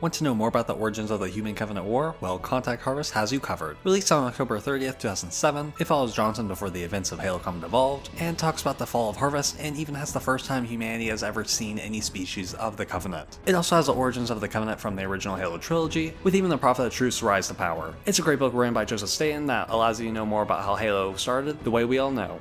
Want to know more about the origins of the Human Covenant War? Well, Contact Harvest has you covered. Released on October 30th, 2007, it follows Johnson before the events of Halo Combat Evolved, and talks about the fall of Harvest, and even has the first time humanity has ever seen any species of the Covenant. It also has the origins of the Covenant from the original Halo trilogy, with even the Prophet of Truth's rise to power. It's a great book written by Joseph Staten that allows you to know more about how Halo started the way we all know.